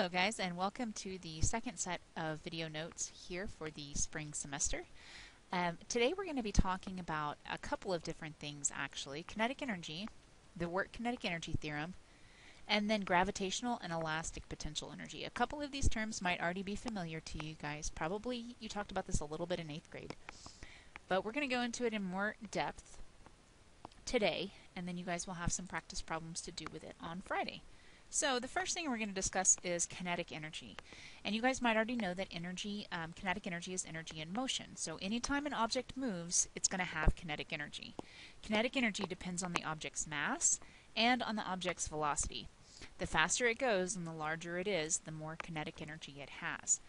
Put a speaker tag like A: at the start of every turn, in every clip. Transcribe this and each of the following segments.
A: Hello guys and welcome to the second set of video notes here for the spring semester. Um, today we're going to be talking about a couple of different things actually. Kinetic energy, the work kinetic energy theorem, and then gravitational and elastic potential energy. A couple of these terms might already be familiar to you guys. Probably you talked about this a little bit in 8th grade. But we're going to go into it in more depth today and then you guys will have some practice problems to do with it on Friday. So the first thing we're going to discuss is kinetic energy. And you guys might already know that energy, um, kinetic energy is energy in motion. So anytime an object moves, it's going to have kinetic energy. Kinetic energy depends on the object's mass and on the object's velocity. The faster it goes and the larger it is, the more kinetic energy it has.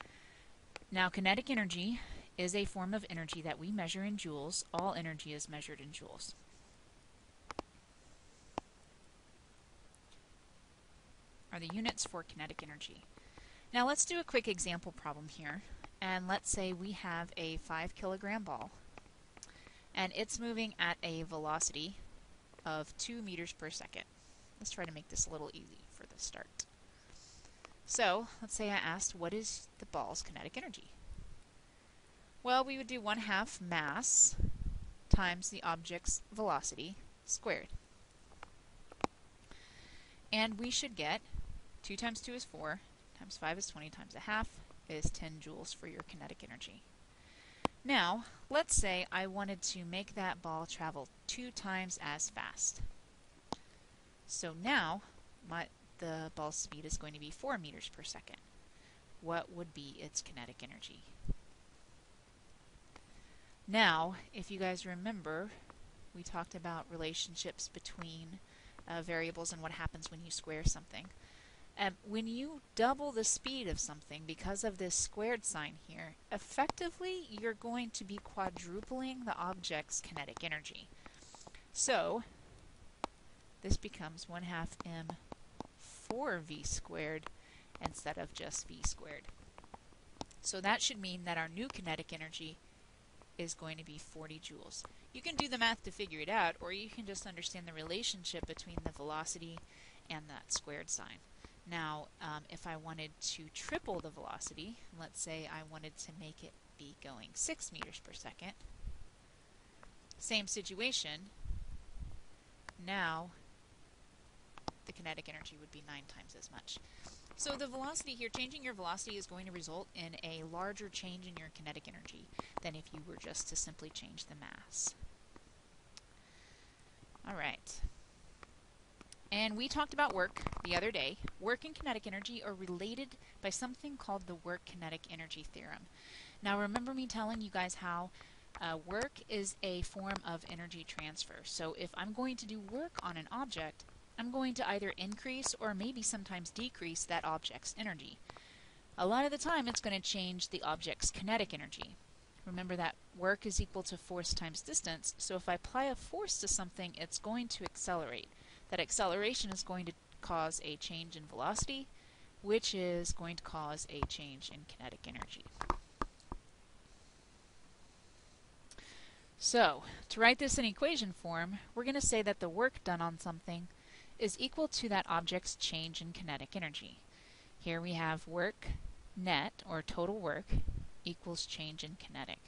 A: Now kinetic energy is a form of energy that we measure in joules. All energy is measured in joules. Are the units for kinetic energy. Now let's do a quick example problem here. And let's say we have a 5 kilogram ball and it's moving at a velocity of 2 meters per second. Let's try to make this a little easy for the start. So, let's say I asked what is the ball's kinetic energy? Well, we would do 1 half mass times the object's velocity squared. And we should get 2 times 2 is 4, times 5 is 20, times a half is 10 joules for your kinetic energy. Now, let's say I wanted to make that ball travel two times as fast. So now, my, the ball's speed is going to be 4 meters per second. What would be its kinetic energy? Now, if you guys remember, we talked about relationships between uh, variables and what happens when you square something. Um, when you double the speed of something because of this squared sign here, effectively you're going to be quadrupling the object's kinetic energy. So, this becomes 1 half m 4v squared instead of just v squared. So that should mean that our new kinetic energy is going to be 40 joules. You can do the math to figure it out, or you can just understand the relationship between the velocity and that squared sign. Now, um, if I wanted to triple the velocity, let's say I wanted to make it be going 6 meters per second, same situation, now the kinetic energy would be 9 times as much. So the velocity here, changing your velocity is going to result in a larger change in your kinetic energy than if you were just to simply change the mass. Alright. And we talked about work the other day. Work and kinetic energy are related by something called the work kinetic energy theorem. Now remember me telling you guys how uh, work is a form of energy transfer. So if I'm going to do work on an object, I'm going to either increase or maybe sometimes decrease that object's energy. A lot of the time it's going to change the object's kinetic energy. Remember that work is equal to force times distance, so if I apply a force to something, it's going to accelerate. That acceleration is going to cause a change in velocity, which is going to cause a change in kinetic energy. So, to write this in equation form, we're going to say that the work done on something is equal to that object's change in kinetic energy. Here we have work net, or total work, equals change in kinetic.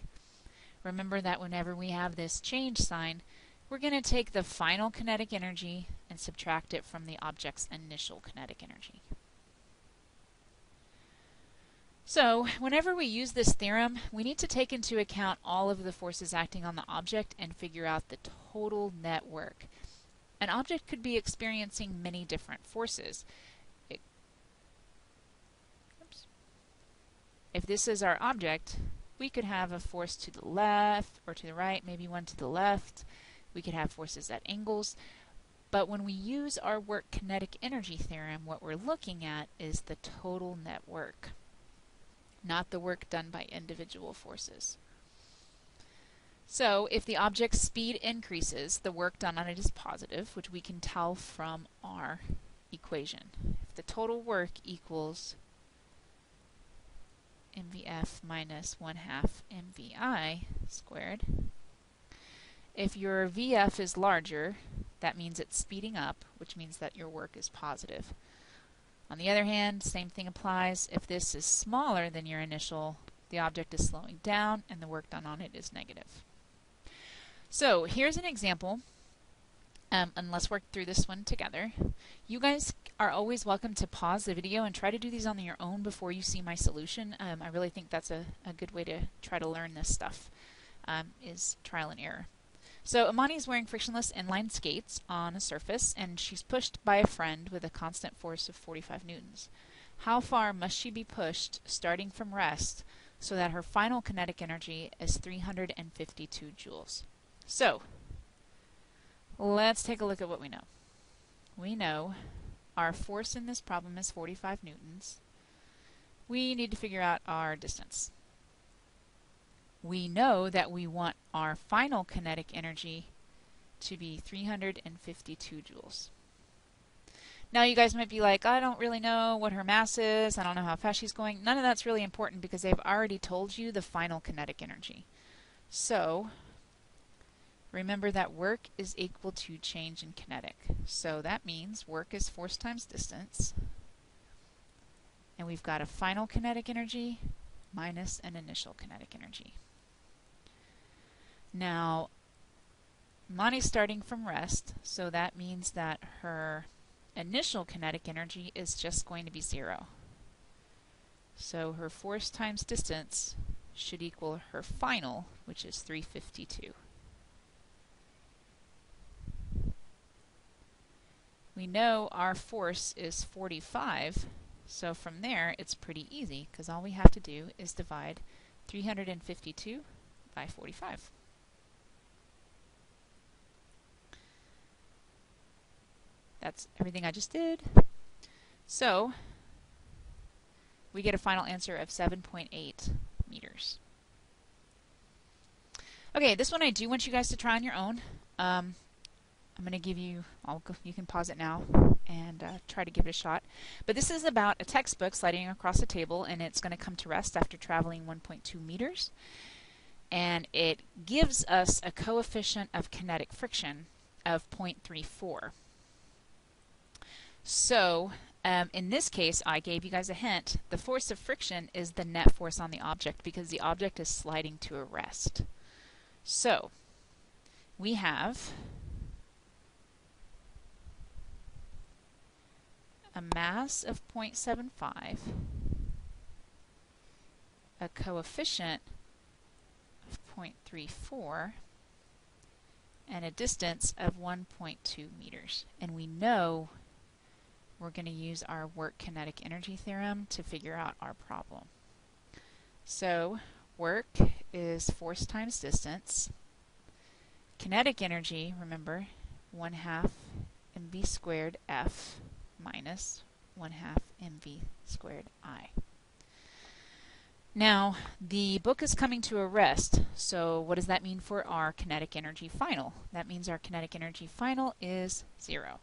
A: Remember that whenever we have this change sign, we're going to take the final kinetic energy and subtract it from the object's initial kinetic energy. So, whenever we use this theorem, we need to take into account all of the forces acting on the object and figure out the total net work. An object could be experiencing many different forces. It, if this is our object, we could have a force to the left or to the right, maybe one to the left, we could have forces at angles. But when we use our work kinetic energy theorem, what we're looking at is the total net work, not the work done by individual forces. So if the object's speed increases, the work done on it is positive, which we can tell from our equation. If the total work equals mvf minus 1 half mvi squared, if your VF is larger, that means it's speeding up, which means that your work is positive. On the other hand, same thing applies. If this is smaller than your initial, the object is slowing down and the work done on it is negative. So here's an example, um, and let's work through this one together. You guys are always welcome to pause the video and try to do these on your own before you see my solution. Um, I really think that's a, a, good way to try to learn this stuff, um, is trial and error. So Imani is wearing frictionless inline skates on a surface, and she's pushed by a friend with a constant force of 45 newtons. How far must she be pushed, starting from rest, so that her final kinetic energy is 352 joules? So, let's take a look at what we know. We know our force in this problem is 45 newtons. We need to figure out our distance we know that we want our final kinetic energy to be 352 joules. Now you guys might be like, I don't really know what her mass is, I don't know how fast she's going. None of that's really important because they've already told you the final kinetic energy. So, remember that work is equal to change in kinetic. So that means work is force times distance, and we've got a final kinetic energy minus an initial kinetic energy. Now, Mani's starting from rest, so that means that her initial kinetic energy is just going to be zero. So her force times distance should equal her final, which is 352. We know our force is 45, so from there it's pretty easy because all we have to do is divide 352 by 45. That's everything I just did. So, we get a final answer of 7.8 meters. Okay, this one I do want you guys to try on your own. Um, I'm going to give you, I'll go, you can pause it now and uh, try to give it a shot. But this is about a textbook sliding across a table and it's going to come to rest after traveling 1.2 meters. And it gives us a coefficient of kinetic friction of 0.34. So um, in this case, I gave you guys a hint. The force of friction is the net force on the object because the object is sliding to a rest. So we have a mass of 0.75, a coefficient of 0.34, and a distance of 1.2 meters. And we know we're going to use our work kinetic energy theorem to figure out our problem. So work is force times distance. Kinetic energy, remember, 1 half mv squared F minus 1 half mv squared I. Now, the book is coming to a rest, so what does that mean for our kinetic energy final? That means our kinetic energy final is 0.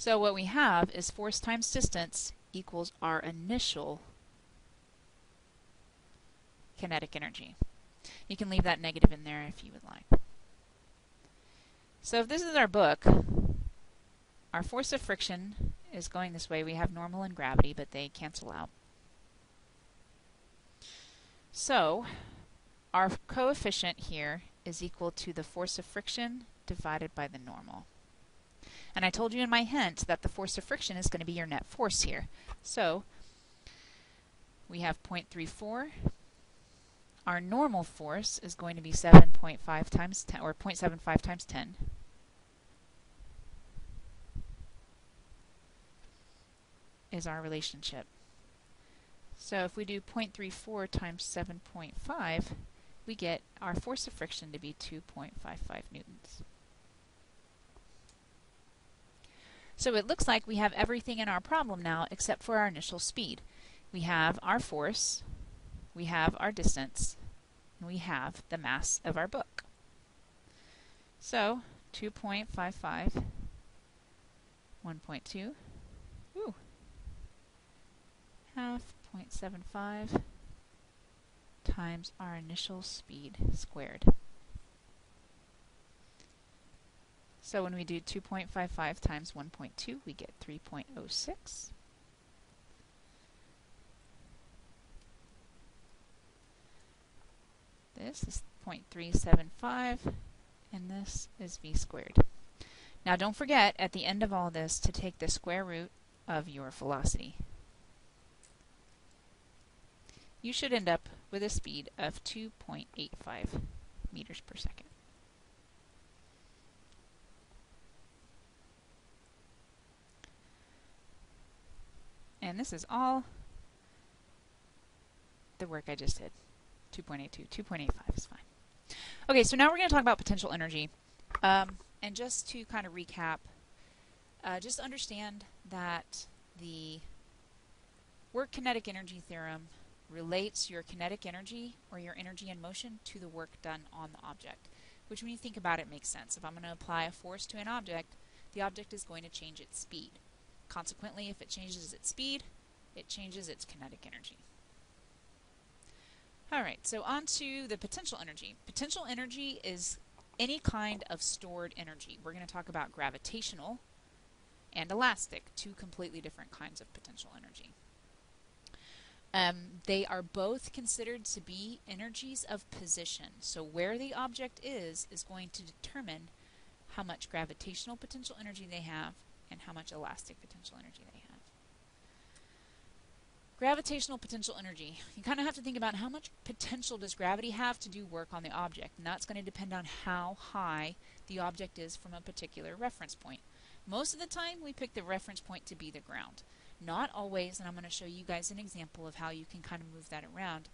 A: So what we have is force times distance equals our initial kinetic energy. You can leave that negative in there if you would like. So if this is our book, our force of friction is going this way. We have normal and gravity, but they cancel out. So our coefficient here is equal to the force of friction divided by the normal. And I told you in my hint that the force of friction is going to be your net force here. So we have 0.34. Our normal force is going to be 7.5 times 10, or 0.75 times 10. is our relationship. So if we do 0.34 times 7.5, we get our force of friction to be 2.55 newtons. So it looks like we have everything in our problem now except for our initial speed. We have our force, we have our distance, and we have the mass of our book. So 2.55, 1.2, ooh, half 0.75 times our initial speed squared. So when we do 2.55 times 1.2, we get 3.06. This is 0.375, and this is v squared. Now don't forget, at the end of all this, to take the square root of your velocity. You should end up with a speed of 2.85 meters per second. And this is all the work I just did. 2.82, 2.85 is fine. Okay, so now we're going to talk about potential energy. Um, and just to kind of recap, uh, just understand that the work kinetic energy theorem relates your kinetic energy or your energy in motion to the work done on the object. Which when you think about it makes sense. If I'm going to apply a force to an object, the object is going to change its speed. Consequently, if it changes its speed, it changes its kinetic energy. Alright, so on to the potential energy. Potential energy is any kind of stored energy. We're going to talk about gravitational and elastic, two completely different kinds of potential energy. Um, they are both considered to be energies of position. So where the object is is going to determine how much gravitational potential energy they have and how much elastic potential energy they have. Gravitational potential energy. You kind of have to think about how much potential does gravity have to do work on the object, and that's going to depend on how high the object is from a particular reference point. Most of the time, we pick the reference point to be the ground. Not always, and I'm going to show you guys an example of how you can kind of move that around.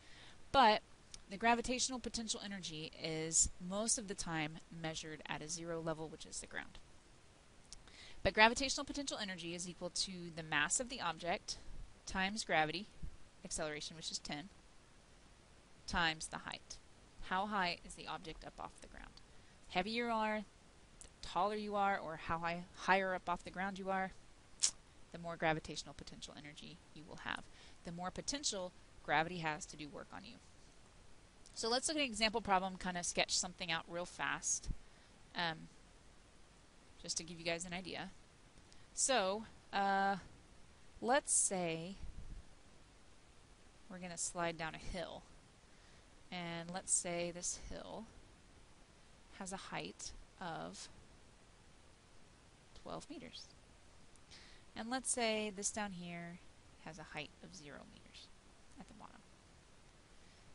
A: But the gravitational potential energy is most of the time measured at a zero level, which is the ground. But gravitational potential energy is equal to the mass of the object times gravity, acceleration, which is 10, times the height. How high is the object up off the ground? Heavier you are, the taller you are, or how high, higher up off the ground you are, the more gravitational potential energy you will have. The more potential gravity has to do work on you. So let's look at an example problem, kind of sketch something out real fast, um, just to give you guys an idea. So, uh, let's say we're going to slide down a hill. And let's say this hill has a height of 12 meters. And let's say this down here has a height of 0 meters at the bottom.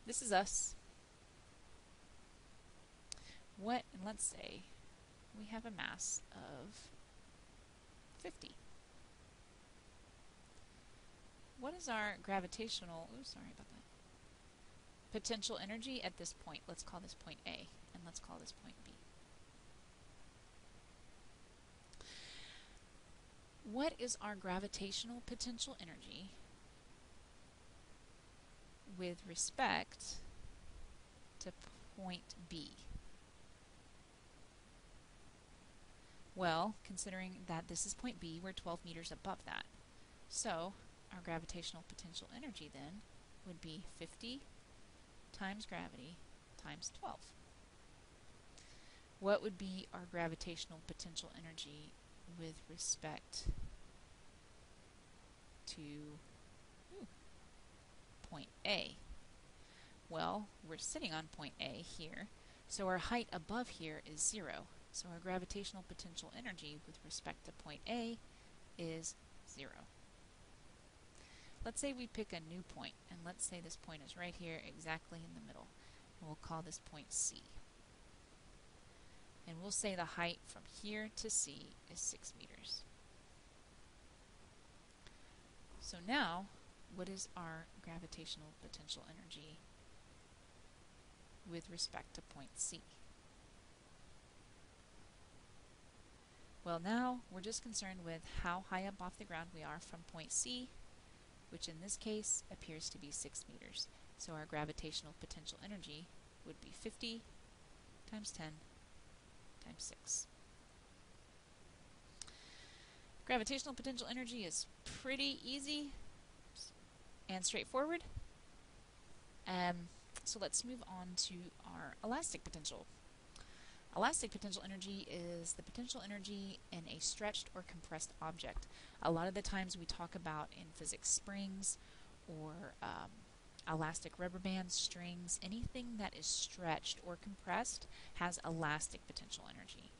A: This is us. What, and let's say we have a mass of 50. What is our gravitational, sorry about that, potential energy at this point? Let's call this point A, and let's call this point B. What is our gravitational potential energy with respect to point B? Well, considering that this is point B, we're 12 meters above that. So, our gravitational potential energy then would be 50 times gravity times 12. What would be our gravitational potential energy with respect to ooh, point A? Well, we're sitting on point A here, so our height above here is 0. So our gravitational potential energy with respect to point A is 0. Let's say we pick a new point, and let's say this point is right here exactly in the middle. And we'll call this point C. And we'll say the height from here to C is 6 meters. So now, what is our gravitational potential energy with respect to point C? Well now, we're just concerned with how high up off the ground we are from point C which in this case appears to be 6 meters. So our gravitational potential energy would be 50 times 10 times 6. Gravitational potential energy is pretty easy and straightforward. Um, so let's move on to our elastic potential. Elastic potential energy is the potential energy in a stretched or compressed object. A lot of the times we talk about in physics springs or um, elastic rubber bands, strings, anything that is stretched or compressed has elastic potential energy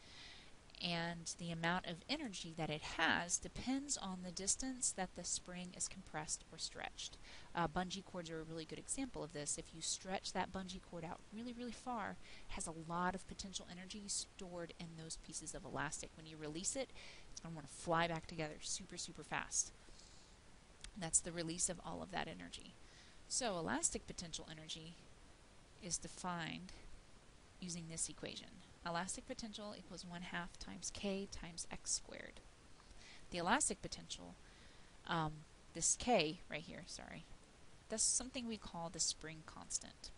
A: and the amount of energy that it has depends on the distance that the spring is compressed or stretched. Uh, bungee cords are a really good example of this. If you stretch that bungee cord out really, really far, it has a lot of potential energy stored in those pieces of elastic. When you release it, it's going to want to fly back together super, super fast. that's the release of all of that energy. So elastic potential energy is defined using this equation elastic potential equals 1 half times k times x squared. The elastic potential, um, this k right here, sorry, that's something we call the spring constant.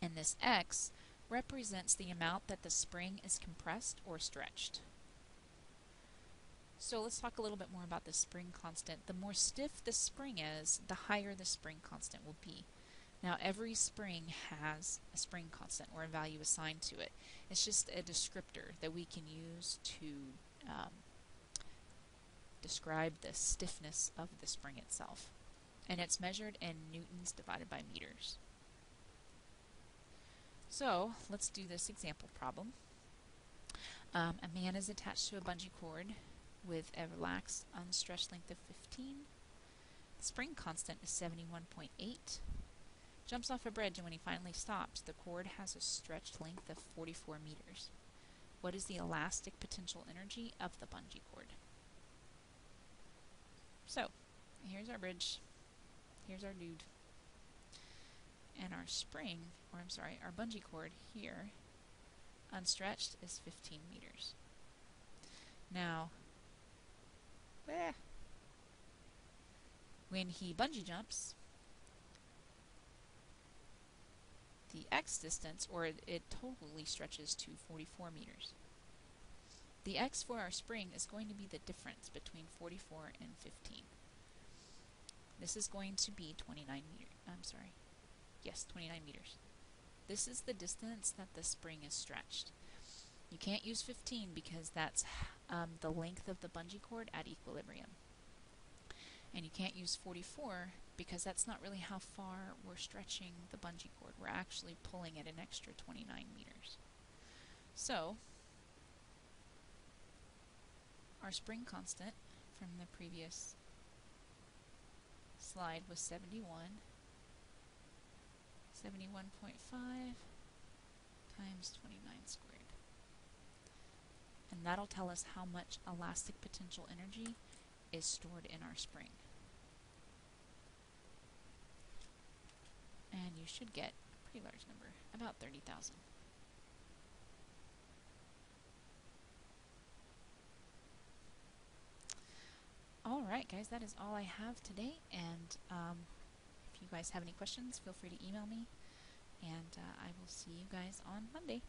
A: And this x represents the amount that the spring is compressed or stretched. So let's talk a little bit more about the spring constant. The more stiff the spring is, the higher the spring constant will be. Now every spring has a spring constant or a value assigned to it. It's just a descriptor that we can use to um, describe the stiffness of the spring itself. And it's measured in newtons divided by meters. So let's do this example problem. Um, a man is attached to a bungee cord with a relaxed unstretched length of 15. The spring constant is 71.8 jumps off a bridge, and when he finally stops, the cord has a stretched length of 44 meters. What is the elastic potential energy of the bungee cord? So, here's our bridge. Here's our dude. And our spring, or I'm sorry, our bungee cord here, unstretched, is 15 meters. Now, eh, when he bungee jumps, the x distance, or it, it totally stretches to 44 meters. The x for our spring is going to be the difference between 44 and 15. This is going to be 29 meters. I'm sorry. Yes, 29 meters. This is the distance that the spring is stretched. You can't use 15 because that's um, the length of the bungee cord at equilibrium. And you can't use 44 because that's not really how far we're stretching the bungee cord. We're actually pulling it an extra 29 meters. So, our spring constant from the previous slide was 71. 71.5 times 29 squared. And that'll tell us how much elastic potential energy is stored in our spring. And you should get a pretty large number, about 30,000. Alright guys, that is all I have today, and um, if you guys have any questions, feel free to email me, and uh, I will see you guys on Monday.